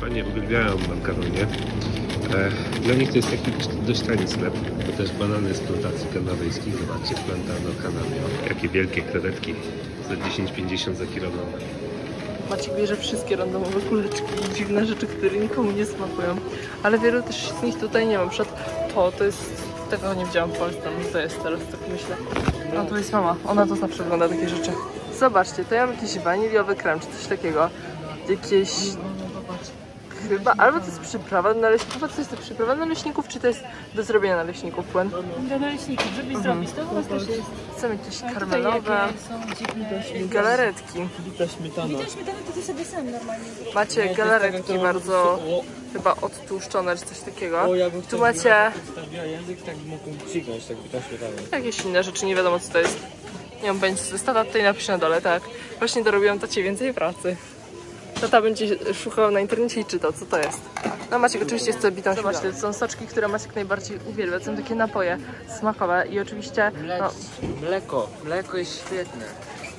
Panie uwielbiają makaronie. E, Dla nich to jest taki dość- tani sklep. To też banany z plantacji kanadejskich. Zobaczcie, plantano Canabio. Jakie wielkie kredetki. Za 10,50 za kilogram. Maciek bierze wszystkie randomowe kuleczki i dziwne rzeczy, które nikomu nie smakują. Ale wielu też z nich tutaj nie ma. Na przykład to, to jest... Tego nie widziałam w Polsce, no to jest teraz, tak myślę. A tu jest mama, ona to zawsze ogląda takie rzeczy. Zobaczcie, to ja mam jakiś waniliowy krem, czy coś takiego. Jakieś... Chyba, albo to jest przyprawa do naleśników, co jest to przyprawa do naleśników, czy to jest do zrobienia naleśników płyn? Do naleśników, żeby zrobić to u nas też jest. Jakieś karmelowe i galaretki. Bita śmietana. Widzisz, śmietany to ty sobie sam normalnie zrobisz. Macie galaretki bardzo chyba odtłuszczone, czy coś takiego. O, jakby Tu macie Wstawia język, tak tak śmietana. jakieś inne rzeczy, nie wiadomo co to jest. Nie to jest. Tata tutaj napisze na dole, tak. Właśnie dorobiłam tacie więcej pracy. Tata będzie szukał na internecie i czytał, co to jest. No Maciek oczywiście chce bitą Zobaczcie, to są soczki, które Maciek najbardziej uwielbia. To są takie napoje smakowe i oczywiście, no Mleko, mleko jest świetne.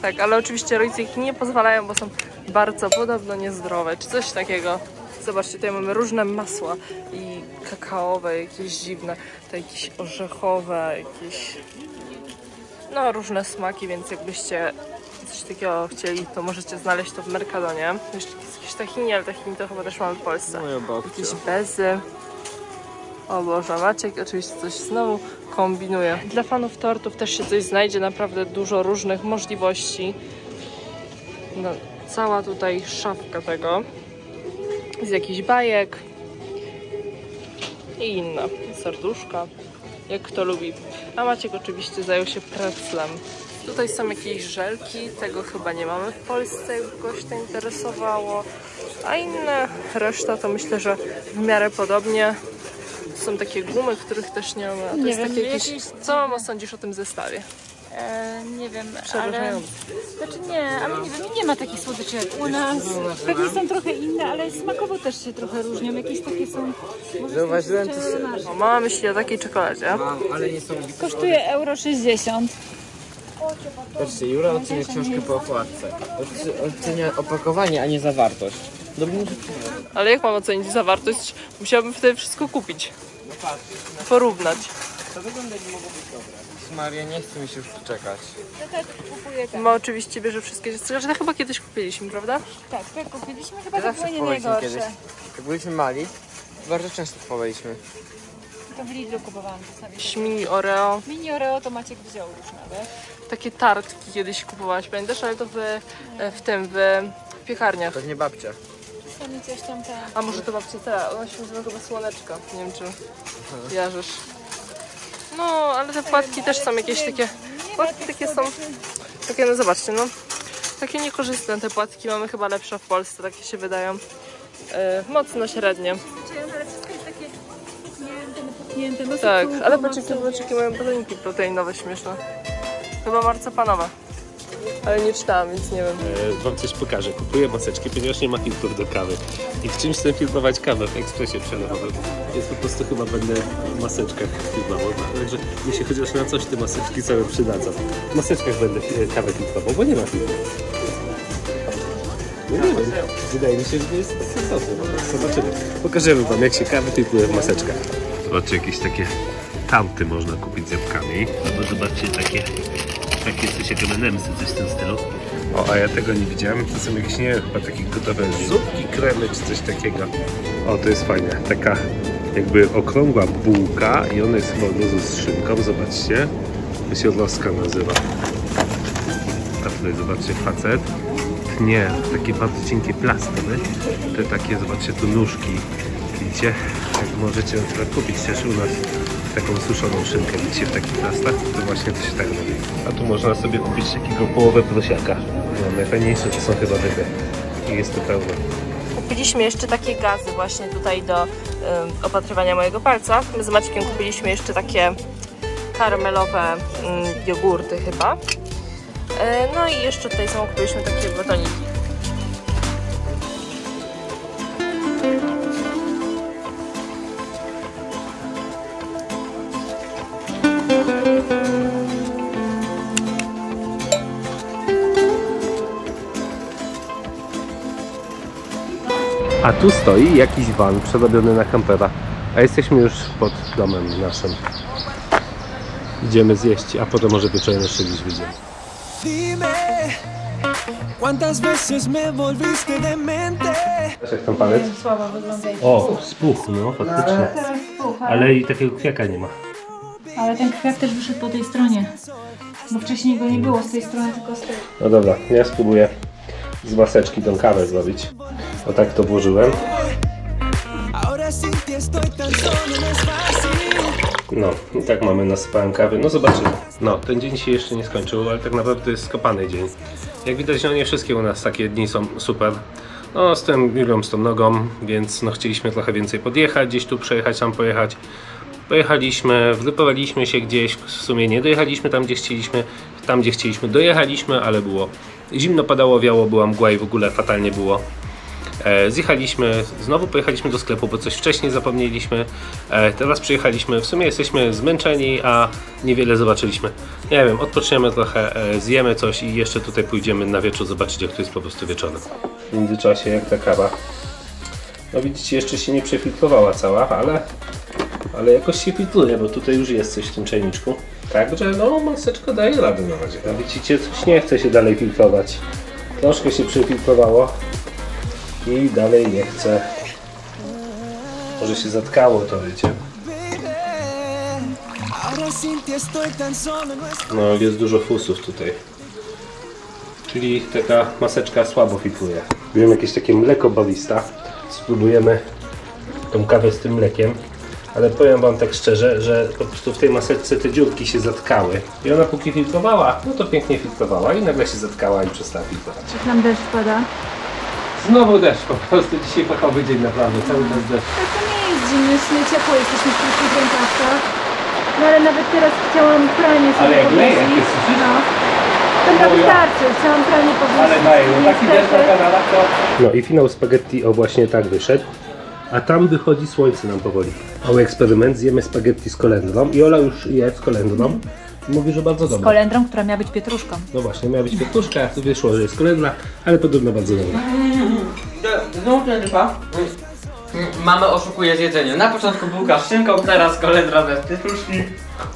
tak, ale oczywiście rodzice ich nie pozwalają, bo są bardzo podobno niezdrowe, czy coś takiego. Zobaczcie, tutaj mamy różne masła i kakaowe, jakieś dziwne, to jakieś orzechowe, jakieś no różne smaki, więc jakbyście coś takiego chcieli, to możecie znaleźć to w Mercadonie. Jeszcze jakieś tahini, ale tahini to chyba też mamy w Polsce. Moja babcia. Jakieś bezy. O Boże, Maciek oczywiście coś znowu kombinuje. Dla fanów tortów też się coś znajdzie, naprawdę dużo różnych możliwości. No, cała tutaj szafka tego. Z jakichś bajek. I inne. Serduszka. Jak kto lubi. A Maciek oczywiście zajął się preclem. Tutaj są jakieś żelki, tego chyba nie mamy w Polsce, jakby kogoś to interesowało. A inne, reszta to myślę, że w miarę podobnie. Są takie gumy, których też nie mamy. A to Nie jest wiem, takie jakieś... jakieś- Co mamo sądzisz o tym zestawie? E, nie wiem, ale... Znaczy nie, ale nie wiem, nie ma takich słodyczy jak u nas. Pewnie są trochę inne, ale smakowo też się trochę różnią. Jakieś takie są... Może Zauważyłem są też- jeszcze nasze. O, mama myśli o takiej czekoladzie. Mam, ale nie są Kosztuje euro 60. Patrzcie, Jura ocenia książkę po okładce. Oce- Ocenia opakowanie, a nie zawartość. Dobrze, Ale jak mam ocenić zawartość? Musiałabym wtedy wszystko kupić. Porównać. to wygląda nie mogło być dobre. Maria, nie chce mi się już czekać. To tak kupuję tak. Mama oczywiście bierze wszystkie rzeczy. Zresztą chyba kiedyś kupiliśmy, prawda? Tak, tak kupiliśmy. Chyba to było nie najgorsze. kiedyś. Jak byliśmy mali, bardzo często kupowaliśmy. To w Lidlu kupowałam czasami. Śmini Oreo. Mini Oreo to Maciek wziął już nawet. Takie tartki kiedyś kupowałaś, pamiętasz? Ale to w, w tym, w piekarniach. Pewnie babcia. Czasami coś tam tam. A może to babcia ta, ona się nazywa chyba Słoneczka. Nie wiem, czy jarzysz. No, ale te płatki też są jakieś takie... Płatki takie są... Takie, no zobaczcie, no. Takie niekorzystne te płatki mamy chyba lepsze w Polsce, takie się wydają. E, mocno średnie. Ale wszystko jest takie puchnięte, napuchnięte. No Tak, ale no co? patrzcie, mają baloniki proteinowe śmieszne. Chyba marcepanowe. Ale nie czytałam, więc nie wiem. E, Wam coś pokażę. Kupuję maseczki, ponieważ nie ma filtrów do kawy. I w czymś chcę filtrować kawę w ekspresie przelewowym. Więc po prostu chyba będę w maseczkach filtrował. Także mi się chociaż na coś te maseczki całe przydadzą. W maseczkach będę e, kawę filtrował, bo nie ma filtrów. No nie wiem. Wydaje mi się, że to jest sensowne. Zobaczymy. Pokażemy Wam, jak się kawy filtruje w maseczkach. Zobaczcie, jakieś takie tauty można kupić z jabłkami. Albo zobaczcie, takie, takie coś jak M&M'sy, coś w tym stylu. O, a ja tego nie widziałem. To są jakieś, nie chyba takie gotowe zupki, kremy czy coś takiego. O, to jest fajne. Taka jakby okrągła bułka i ona jest chyba razu z szynką, zobaczcie. To się roska nazywa. A tutaj zobaczcie, facet tnie takie bardzo cienkie plastry. Te takie, zobaczcie, tu nóżki. Widzicie? Jak możecie na przykład kupić też u nas taką suszoną szynkę, widzicie, w takich plastach, to właśnie to się tak robi. A tu można sobie kupić takiego połowę prosiaka. No, najfajniejsze to są chyba ryby. I jest to pełno. Kupiliśmy jeszcze takie gazy właśnie tutaj do ym, opatrywania mojego palca. My z Maćkiem kupiliśmy jeszcze takie karmelowe ym, jogurty chyba. E, no i jeszcze tutaj są kupiliśmy takie batoniki. A tu stoi jakiś van przerobiony na kampera. A jesteśmy już pod domem naszym. Idziemy zjeść, a potem może wieczorem jeszcze gdzieś wyjdziemy. Cuántas veces me volviste demente. Jak tam palec? Słabo wygląda. O, spuch, no faktycznie. Ale i takiego kwiaka nie ma. ale ten kwiat też wyszedł po tej stronie. Bo wcześniej go nie było z tej strony, tylko z tej. No dobra, ja spróbuję z maseczki tą kawę zrobić. O tak to włożyłem. No. No, i tak mamy nasypałem kawy. No zobaczymy. No, ten dzień się jeszcze nie skończył, ale tak naprawdę to jest skopany dzień. Jak widać, no nie wszystkie u nas takie dni są super. No, z tym Julią, z tą nogą, więc no chcieliśmy trochę więcej podjechać, gdzieś tu przejechać, tam pojechać. Pojechaliśmy, wypowaliśmy się gdzieś, w sumie nie dojechaliśmy tam, gdzie chcieliśmy. Tam, gdzie chcieliśmy, dojechaliśmy, ale było zimno, padało, wiało, była mgła i w ogóle fatalnie było. E, Zjechaliśmy, znowu pojechaliśmy do sklepu, bo coś wcześniej zapomnieliśmy. E, Teraz przyjechaliśmy, w sumie jesteśmy zmęczeni, a niewiele zobaczyliśmy. Nie wiem, odpoczniemy trochę, e, zjemy coś i jeszcze tutaj pójdziemy na wieczór zobaczyć, jak to jest po prostu wieczorem. W międzyczasie, jak ta kawa. No widzicie, jeszcze się nie przefiltrowała cała, ale, ale jakoś się filtruje, bo tutaj już jest coś w tym czajniczku. Także no, maseczka daje radę na razie. Widzicie, coś nie chce się dalej filtrować. Troszkę się przefiltrowało i dalej nie chce. Może się zatkało to, wiecie. No es jest dużo fusów tutaj. Czyli taka maseczka słabo filtruje. Wiem jakieś takie mleko barista. Spróbujemy tą kawę z tym mlekiem. Ale powiem wam tak szczerze, że po prostu w tej maseczce te dziurki się zatkały. I ona póki filtrowała, no to pięknie filtrowała i nagle się zatkała i przestała filtrować. Czy tam deszcz pada? Znowu deszcz, po prostu dzisiaj pachowy dzień naprawdę, cały czas deszcz. Tak, to nie jest zimno, jest nie ciepło, jesteśmy w krótkich rękawkach. No ale nawet teraz chciałam pranie sobie Ale jak leje, jak jest? No. Dobra, O ja. wystarczy, chciałam pranie powiesić. niestety. No i finał spaghetti o właśnie tak wyszedł. A tam wychodzi słońce nam powoli. Mały eksperyment, zjemy spaghetti z kolendrą i Ola już je z kolendrą. I mówi, że bardzo Z dobre. kolendrą, która miała być pietruszką. No właśnie, miała być pietruszka, tu wyszło, że jest kolendra, ale podobno bardzo dobra. Znowu ten ryba. Mamy oszukuje z jedzeniem. Na początku bułka z szynką, teraz kolendra bez pietruszki.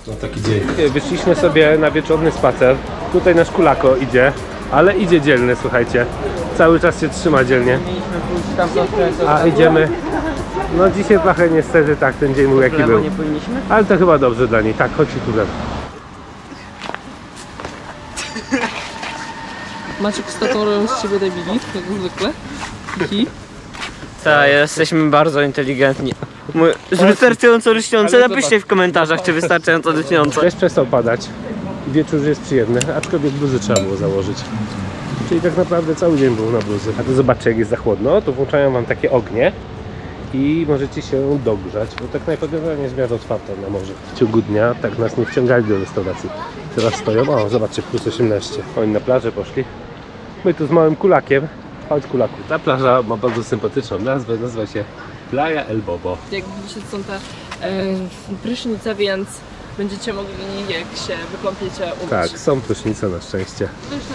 No taki dzień. Wyszliśmy sobie na wieczorny spacer. Tutaj nasz kulako idzie, ale idzie dzielny, słuchajcie. Cały czas się trzyma dzielnie. Mieliśmy pójść tam do A idziemy. No dzisiaj trochę niestety tak ten dzień był jaki był. nie powinniśmy? Ale to chyba dobrze dla niej. Tak, chodźcie tu ze mną. Maciek z tatą robią z ciebie debili, jak zwykle. I Tak, jesteśmy bardzo inteligentni. Mój- Wystarczająco lśniące, Ale napiszcie w komentarzach, czy wystarczająco lśniące. Deszcz przestał padać. Wieczór już jest przyjemny, aczkolwiek bluzy trzeba było założyć. Czyli tak naprawdę cały dzień był na bluzy. A tu zobaczcie jak jest za chłodno, to włączają wam takie ognie i możecie się dogrzać, bo tak najprawdopodobniej jest w miarę otwarte na morzu. W ciągu dnia tak nas nie wciągali do restauracji. Teraz stoją, o zobaczcie, plus 18. Oni na plażę poszli. My tu z małym kulakiem. Chodź kulaku. Ta plaża ma bardzo sympatyczną nazwę, nazywa się Playa El Bobo. jak widzicie są te e, prysznice, więc będziecie mogli jak się wykąpiecie umyć. Tak, są prysznice na szczęście. To jest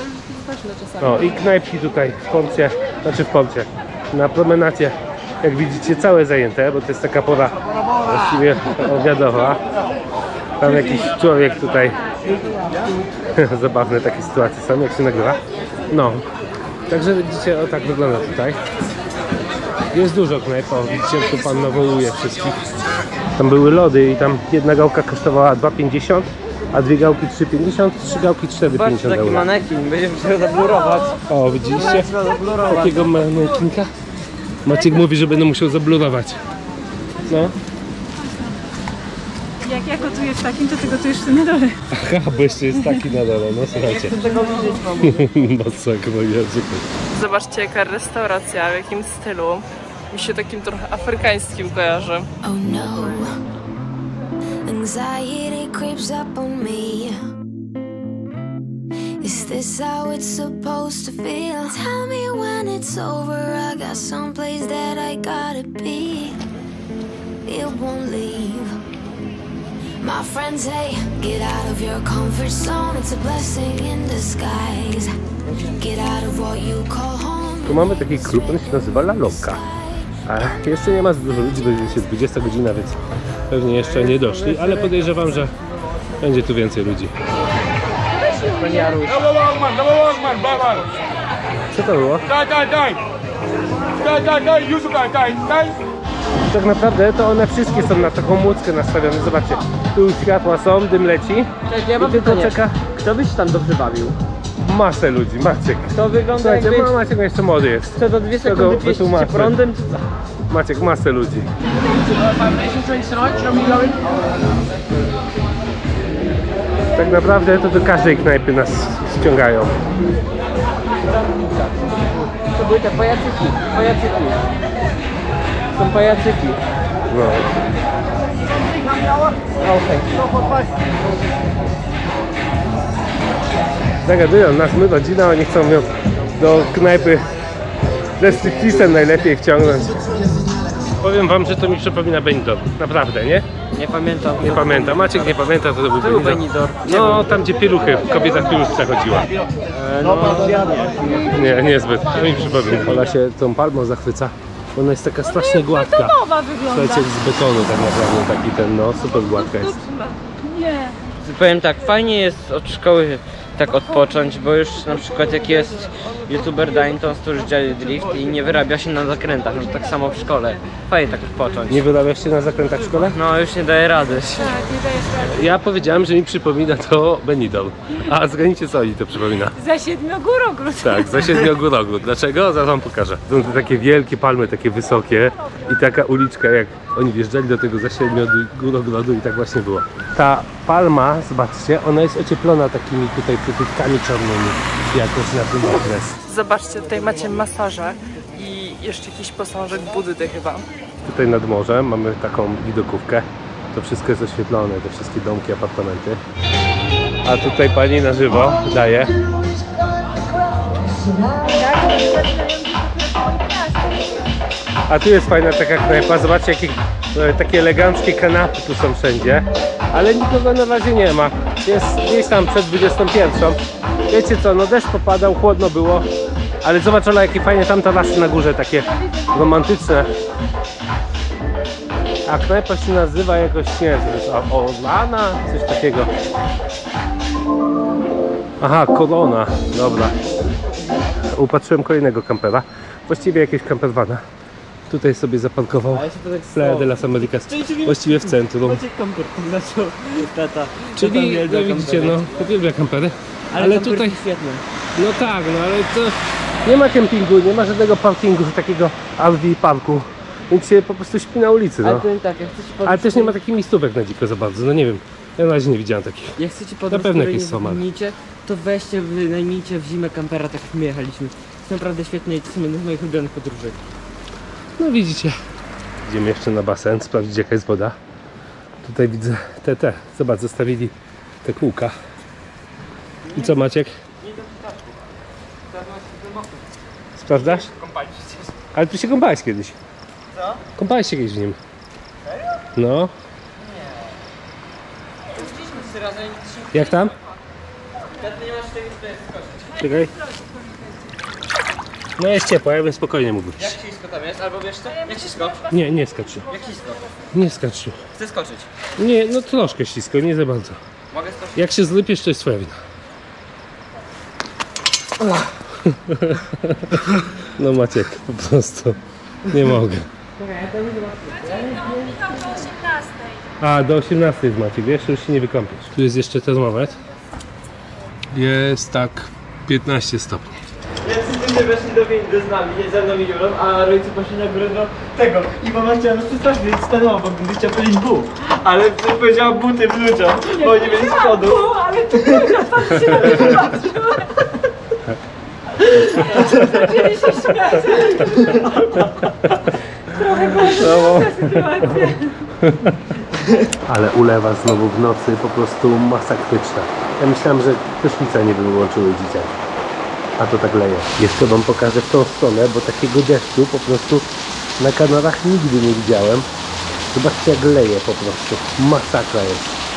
ważne czasami. No i knajpki tutaj w Poncie, znaczy w Poncie, na promenacie, jak widzicie całe zajęte, bo to jest taka pora właściwie obiadowa. Tam jakiś człowiek tutaj, zabawne takie sytuacje są, jak się nagrywa. No, także widzicie, o tak wygląda tutaj. Jest dużo knajp, o, widzicie, tu pan nawołuje wszystkich. Tam były lody i tam jedna gałka kosztowała 2,50, a dwie gałki 3,50, trzy gałki 4,50 euro. manekin, będziemy się zablurować. O, widzieliście? Takiego manekinka. Maciek mówi, że będę musiał zablurować. No, Jak ja gotuję w takim, to ty gotujesz w tym na dole. aha, bo jeszcze jest taki na dole, no słuchajcie. Tego widzieć mam. Masakra, język. Zobaczcie jaka restauracja, w jakim stylu. Mi się takim trochę afrykańskim kojarzy. Oh no. Anxiety creeps up on me. Is this how it's supposed to feel? Tell me when it's over. I got someplace that I gotta be. It won't leave. My friends say, get out of your comfort zone. It's a blessing in disguise. Get out of what you call home. Tu mamy taki klub, on się nazywa La Loca. A jeszcze nie ma dużo ludzi, bo jest 20 godzina, więc pewnie jeszcze nie doszli, ale podejrzewam, że będzie tu więcej ludzi. Co to było? Tak naprawdę to one wszystkie są na taką łódkę nastawione. Zobaczcie, tu światła są, dym leci. Ja I tylko czeka Kto byś tam dobrze bawił? masę ludzi. Maciek. To wygląda Słuchajcie, jakby... ma- Maciek jeszcze młody jest. To do dwie sekundy pieścić wytłumaczę. cię prądem, czy co? Maciek, masę ludzi. Tak naprawdę to do każdej knajpy nas ściągają. To były te pajacyki, pajacyki. Są pajacyki. No. Zagadują nas, my rodzina, oni chcą ją do knajpy ze stripteasem najlepiej wciągnąć. Powiem wam, że to mi przypomina Benidorm. Naprawdę, nie? Nie pamiętam. Nie pamiętam. Maciek nie pamięta, to, to był Benidorm. Benidorm. No, tam gdzie pieluchy, kobieta w pieluszce chodziła. No, Nie, niezbyt. To mi przypomina. Ola się tą palmą zachwyca. Ona jest taka strasznie gładka. Nowa wygląda. Słuchajcie, z betonu tak naprawdę taki ten, no, super gładka jest. Nie. Powiem tak, fajnie jest od szkoły tak odpocząć, bo już na przykład jak jest youtuber Dainton, to już dzieli drift i nie wyrabia się na zakrętach, no tak samo w szkole. Fajnie tak odpocząć. Nie wyrabiasz się na zakrętach w szkole? No już nie daje rady. Tak, nie dajesz rady. Ja powiedziałem, że mi przypomina to Benidorm. A zgadnijcie co oni to przypomina? Za siedmiogórogród. Tak, za siedmiogórogród. Dlaczego? Zaraz wam pokażę. Są te takie wielkie palmy, takie wysokie i taka uliczka, jak oni wjeżdżali do tego za siedmiogórogrodu i tak właśnie było. Ta palma, zobaczcie, ona jest ocieplona takimi tutaj przytytkami czarnymi, jakoś na ten okres. Zobaczcie, tutaj macie masaże i jeszcze jakiś posążek Buddy chyba. Tutaj nad morzem mamy taką widokówkę. To wszystko jest oświetlone, te wszystkie domki, apartamenty. A tutaj pani na żywo daje. A tu jest fajna taka knajpa. Zobaczcie, jakie takie eleganckie kanapy tu są wszędzie. Ale nikogo na razie nie ma. Jest gdzieś tam przed 21. Wiecie co, no deszcz popadał, chłodno było. Ale zobacz, Ola, jakie fajnie tam tarasy na górze, takie romantyczne. A knajpa się nazywa jakoś, nie wiem, Orlana, coś takiego. Aha, Korona, dobra. Upatrzyłem kolejnego kampera. Właściwie jakiegoś campervana. Tutaj sobie zaparkował Playa de las Americas. Właściwie w centrum. komfort zaczął tata. Czyli, no widzicie, no, uwielbia kampery. Ale, tutaj, świetne. no tak, no ale to nie ma kempingu, nie ma żadnego parkingu, takiego RV parku. Więc się po prostu śpi na ulicy, Ale no. powiem tak, Ale też nie ma takich miejscówek na dziko za bardzo, no nie wiem. Ja na razie nie widziałem takich. jak chcecie Na podróż, pewno której jakieś są, ale- to weźcie, wynajmijcie w zimę kampera, tak jak my jechaliśmy. Jest naprawdę świetne i to są jedne z moich ulubionych podróży. No widzicie. Idziemy jeszcze na basen, sprawdzić jaka jest woda. Tutaj widzę te, te. Zobacz, zostawili te kółka. I co Maciek? Sprawdzasz? Ale tu się kąpałeś kiedyś. Co? Kąpałeś się kiedyś w nim. No. Trzy razy Jak tam? nie masz tego tutaj skoczyć. Czekaj. No jest ciepło, ja bym spokojnie mógł iść. Jak ślisko tam jest? Albo wiesz co? Jak ślisko? Nie, nie skacz się. Jak ślisko? Nie skacz się. Chcę skoczyć. Nie, no troszkę ślisko, nie za bardzo. Mogę skoczyć? Jak się zlypiesz, to jest twoja wina. No Maciek, po prostu nie mogę. A, do 18 jest Maciek, wiesz, już się nie wykąpiesz. Tu jest jeszcze termometr. Jest tak 15 stopni. Wszyscy weszli do windy z nami, nie ze mną i Julą, a rodzice poszli na górę do tego. I mama chciała nas przestraszyć, więc stanęła obok, gdy chciała powiedzieć bu. Ale powiedziała buty wluczą, bo nie mieli spodu. ale ty pan się na mnie patrzył. Zaczęli się śmiać. Trochę gorzej ta sytuacja. Ale ulewa znowu w nocy po prostu masakryczna. Ja myślałem, że prysznica nie wyłączyły dzisiaj. A to tak leje. Jeszcze wam pokażę w tą stronę, bo takiego deszczu po prostu na kanarach nigdy nie widziałem. Zobaczcie jak leje po prostu. Masakra jest.